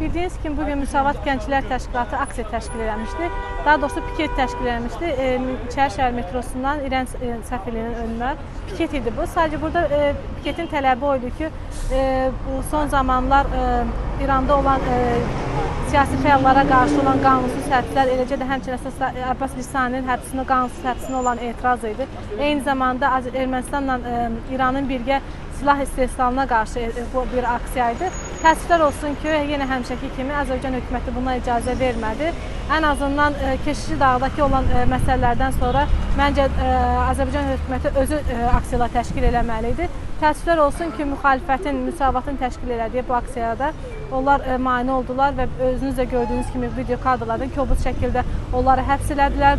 Bildiyiniz kimi bugün Müsavat Gənclər Təşkilatı aksiya təşkil eləmişdi. Daha doğrusu piket təşkil eləmişdi. E, İçəri şəhər metrosundan İrən e, səfirliyinin önünə piket idi bu. Sadəcə burada e, piketin tələbi o idi ki, e, bu son zamanlar e, İranda olan e, siyasi fəallara qarşı olan qanunsuz həbslər, eləcə də həmçinin əsas Abbas Lisaninin həbsinə, qanunsuz həbsinə olan etiraz idi. Eyni zamanda Ermənistanla e, İranın birgə silah istehsalına qarşı e, bu bir aksiya idi. Təəssüflər olsun ki, yenə həmişəki kimi Azərbaycan hökuməti buna icazə vermədi. Ən azından e, Keşişi dağdakı olan e, məsələlərdən sonra məncə Azərbaycan hökuməti özü aksiyalar təşkil eləməli idi. Təəssüflər olsun ki, müxalifətin, müsavatın təşkil elədiyi bu aksiyada onlar mane oldular və özünüz də gördüyünüz kimi video kadrlardan kobud şəkildə onları həbs elədilər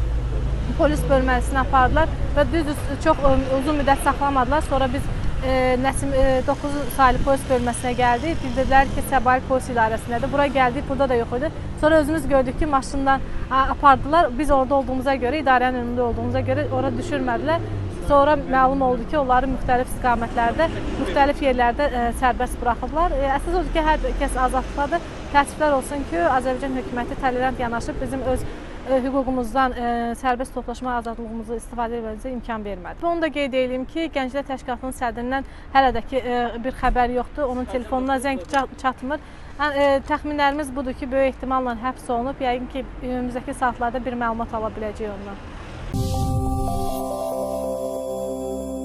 polis bölməsinə apardılar və düz çox uzun müddət saxlamadılar. Sonra biz e, Nəsim e, 9 saylı polis bölməsinə gəldik. Bildirdilər ki, Səbail polis idarəsindədir. Bura gəldik, burada da yox idi. Sonra özümüz gördük ki, maşından apardılar. Biz orada olduğumuza görə, idarənin önündə olduğumuza görə ora düşürmədilər. Sonra məlum oldu ki, onları müxtəlif istiqamətlərdə, müxtəlif yerlərdə ə, e, sərbəst buraxıblar. E, əsas odur ki, hər kəs azadlıqdadır. Təəssüflər olsun ki, Azərbaycan hökuməti tolerant yanaşıb bizim öz hüququmuzdan ə, e, sərbəst toplaşma azadlığımızı istifadə etməyimizə imkan vermədi. Bunu da qeyd edeyim ki, Gənclər Təşkilatının sədrindən hələ də ki e, bir xəbər yoxdur. Onun telefonuna zəng çatmır. E, təxminlərimiz budur ki, böyük ehtimalla həbs olunub. Yəqin ki, önümüzdəki saatlarda bir məlumat ala biləcəyik ondan.